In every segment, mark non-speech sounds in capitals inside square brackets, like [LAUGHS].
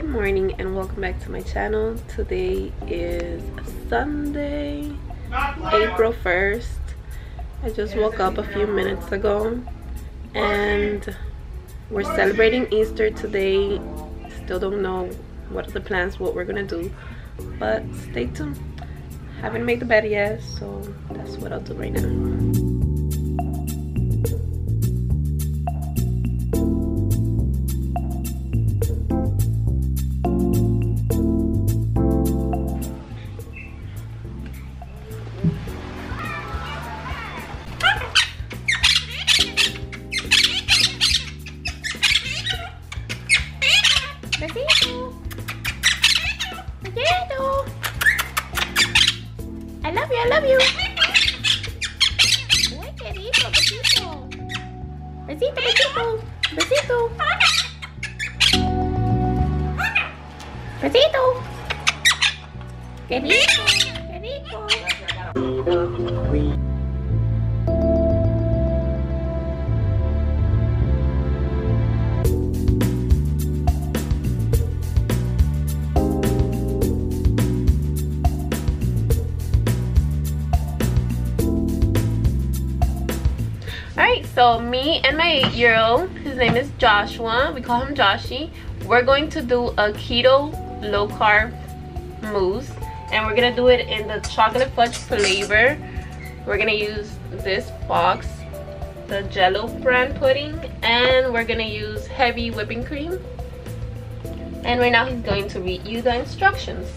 good morning and welcome back to my channel. Today is sunday april 1st i just woke up a few minutes ago and we're celebrating easter today. Still don't know what are the plans what we're gonna do but stay tuned. Haven't made the bed yet so that's what i'll do right now Besito. I love you, I love you. Uy, qué rico, besito. Besito, besito. Besito. Besito. Qué rico. Me and my eight-year-old, his name is Joshua, we call him Joshy. We're going to do a keto low-carb mousse. And we're gonna do it in the chocolate fudge flavor. We're gonna use this box, the Jello brand pudding, and we're gonna use heavy whipping cream. And right now he's going to read you the instructions.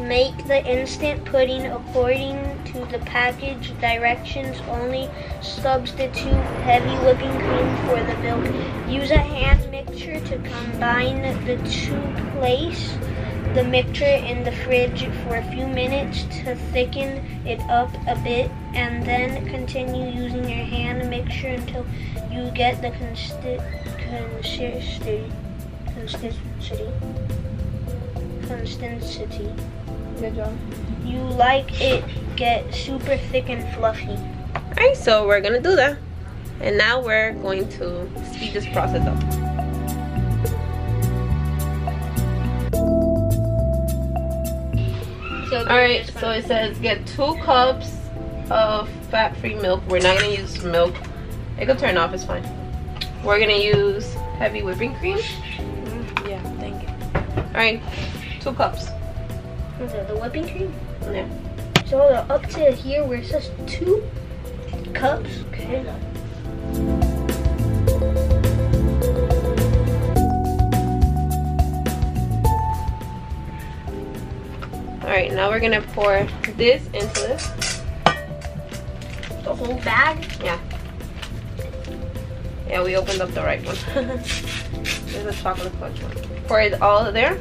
Make the instant pudding according to the package directions only. Substitute heavy whipping cream for the milk. Use a hand mixture to combine the two. Place the mixture in the fridge for a few minutes to thicken it up a bit and then continue using your hand mixture until you get the consistency. Consistency. Consistency. Good job. You like it get super thick and fluffy. Alright, so we're gonna do that. And now we're going to speed this process up. So Alright, so it says get two cups of fat-free milk. We're not gonna use milk. It could turn off, it's fine. We're gonna use heavy whipping cream. Mm, yeah, thank you. Alright, two cups. What's that, the whipping cream? Yeah. So up to here where it says two cups. Okay. Alright, now we're gonna pour this into this. The whole bag. Yeah. Yeah, we opened up the right one. [LAUGHS] There's a chocolate fudge one. Pour it all there.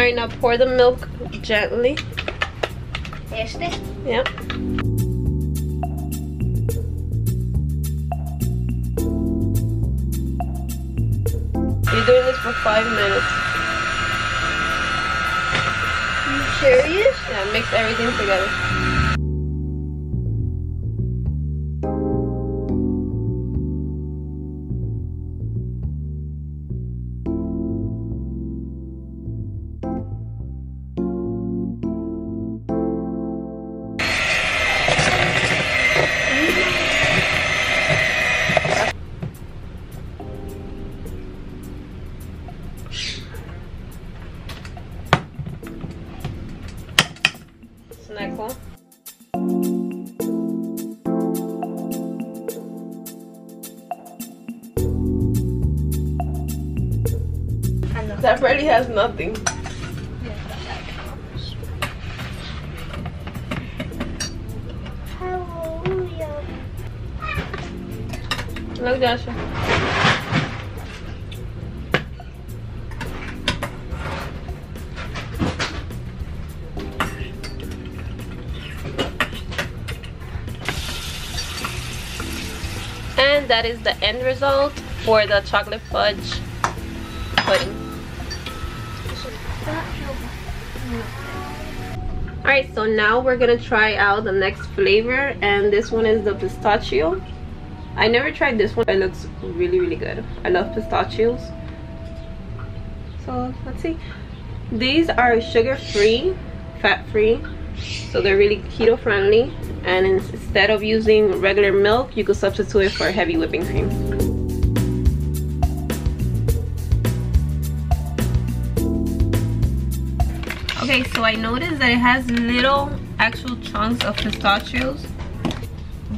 Alright, now pour the milk gently. Este. Yep. You're doing this for five minutes. You serious? Yeah, mix everything together. That really has nothing. Hallelujah. Look, Joshua. And that is the end result for the chocolate fudge pudding all right so now we're gonna try out the next flavor and this one is the pistachio. I never tried this one it looks really really good. I love pistachios. So let's see. These are sugar free fat free so they're really keto friendly and instead of using regular milk you could substitute it for heavy whipping cream okay so i noticed that it has little actual chunks of pistachios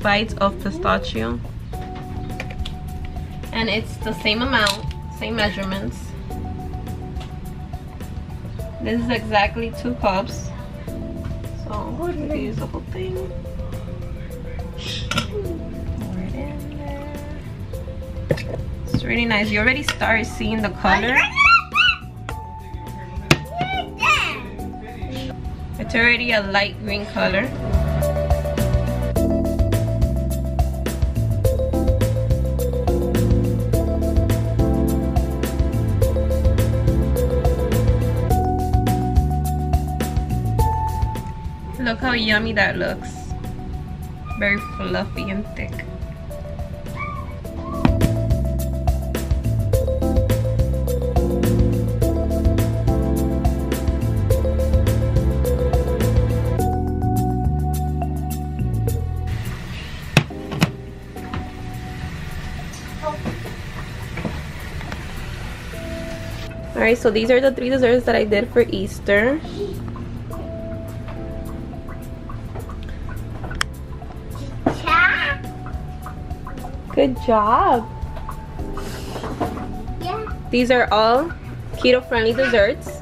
bites of pistachio. And it's the same amount same measurements. This is exactly two cups. So we're gonna use the whole thing it's really nice. You already start seeing the color it's already a light green color Look how yummy that looks. Very fluffy and thick. Alright, so these are the three desserts that I did for Easter. Good job. These are all keto friendly desserts.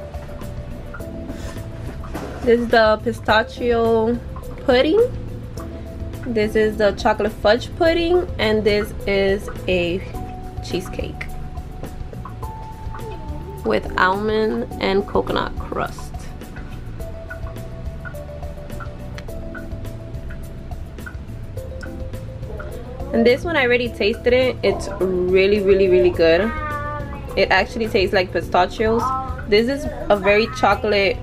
This is the pistachio pudding. This is the chocolate fudge pudding. And this is a cheesecake with almond and coconut crust. And this one I already tasted it. It's really, really, really good. It actually tastes like pistachios. This is a very chocolate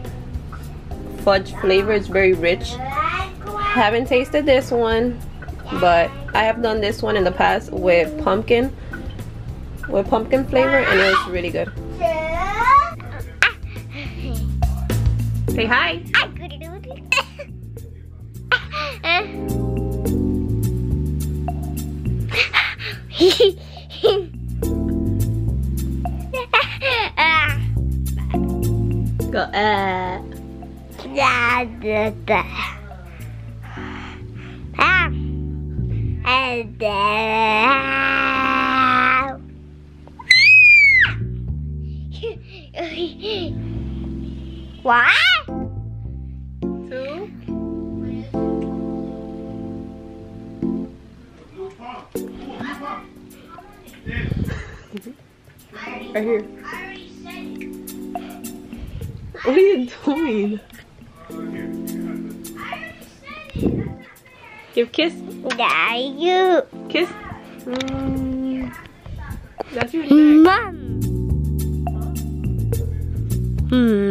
fudge flavor. It's very rich. Haven't tasted this one, but I have done this one in the past with pumpkin, with pumpkin flavor, and it was really good. Say hi. Go uh. Da, da, da. Ah. And What? Two. Right here. What are you doing? Give kiss. Yeah, you. Kiss. Mm. That's your neck. Mom. Mom.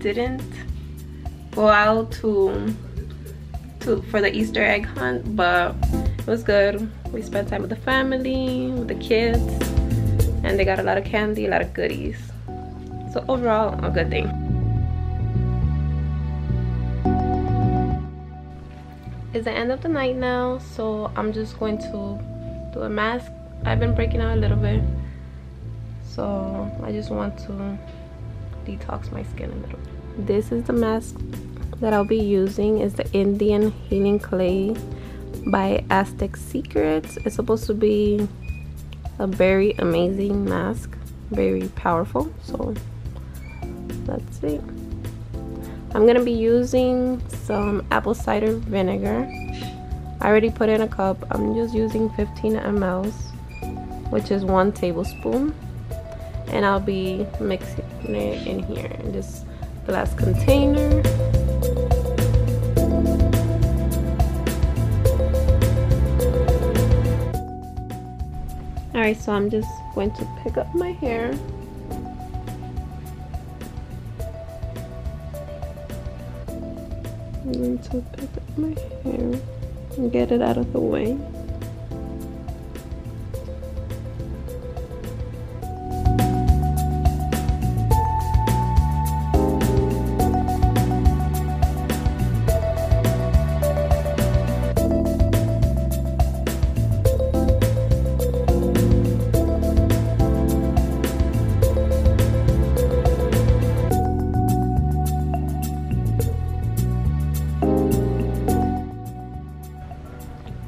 Didn't go out to to for the Easter egg hunt, but it was good. We spent time with the family, with the kids, and they got a lot of candy, a lot of goodies. So overall, a good thing. It's the end of the night now, so I'm just going to do a mask. I've been breaking out a little bit, so I just want to detox my skin a little. This is the mask that I'll be using. is the Indian Healing Clay by Aztec Secrets. It's supposed to be a very amazing mask, very powerful. So let's see. I'm gonna be using some apple cider vinegar I already put in a cup. I'm just using 15 mLs, which is one tablespoon. And I'll be mixing it in here in this glass container. Alright, so I'm just going to pick up my hair. I'm going to pick up my hair and get it out of the way.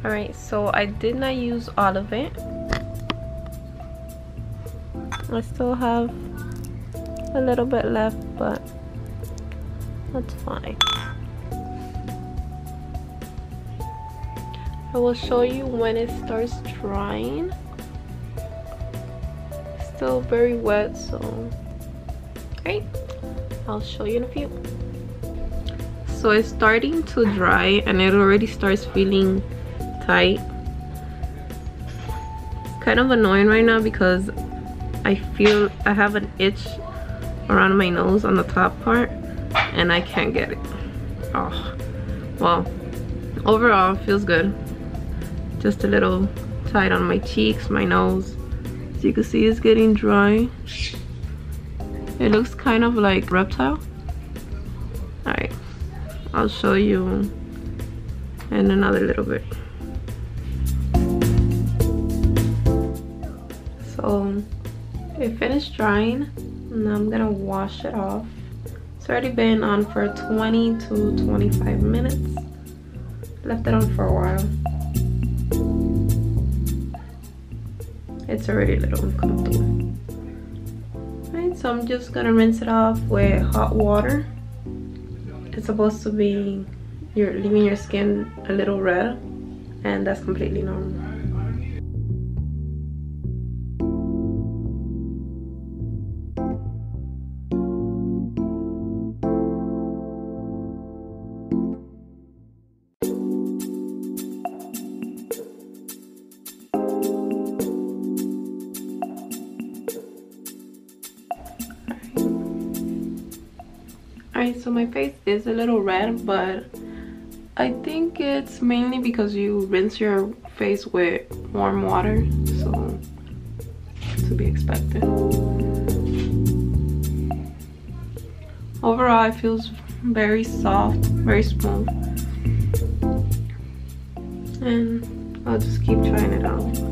Alright, so I did not use all of it. I still have a little bit left, but that's fine. I will show you when it starts drying. Still very wet, so great. I'll show you in a few. So it's starting to dry and it already starts feeling tight. kind of annoying right now because I feel I have an itch around my nose on the top part and I can't get it. Oh, well, overall feels good. Just a little tight on my cheeks, my nose. As you can see, it's getting dry. It looks kind of like reptile. Alright, I'll show you in another little bit. Um, so it finished drying and I'm gonna wash it off. It's already been on for 20 to 25 minutes. Left it on for a while. It's already a little uncomfortable. Right, so I'm just gonna rinse it off with hot water. It's supposed to be you're leaving your skin a little red and that's completely normal. Alright, so my face is a little red, but I think it's mainly because you rinse your face with warm water, so to be expected. Overall, it feels very soft, very smooth. And I'll just keep trying it out.